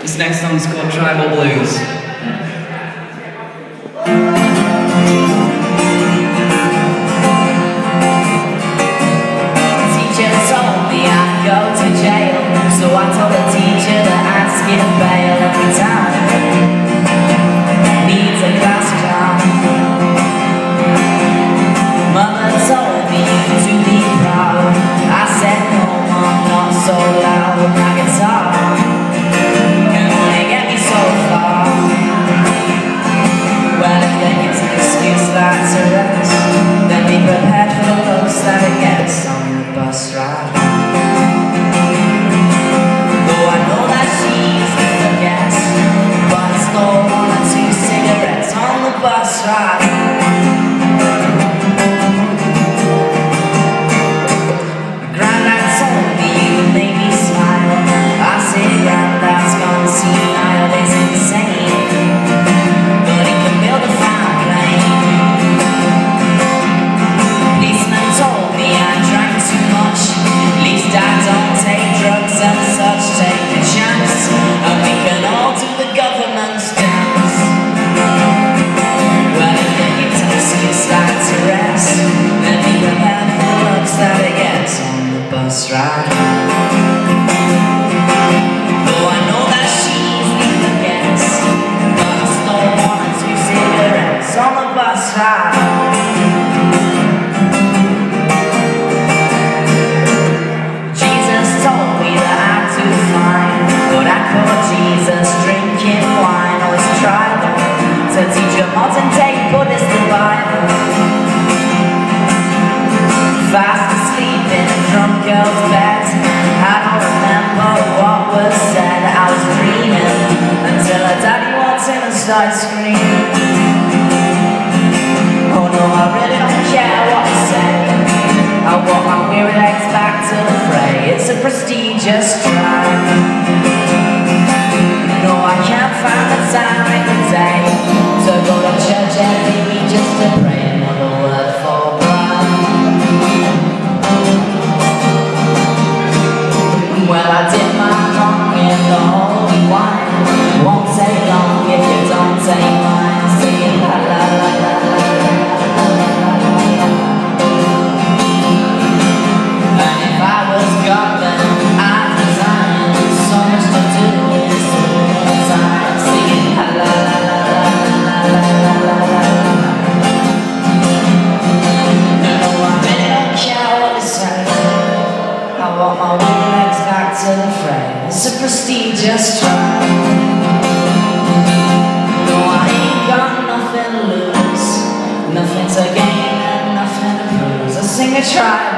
This next song's called Tribal Blues. Teacher told me I'd go to jail, so I told the teacher that I'd bail. shot. I don't remember what was said. I was dreaming Until a daddy walks in and starts screaming. Oh no, I really don't care what this prestigious trial. nothing to lose, nothing to gain and nothing to lose. I sing a tribe.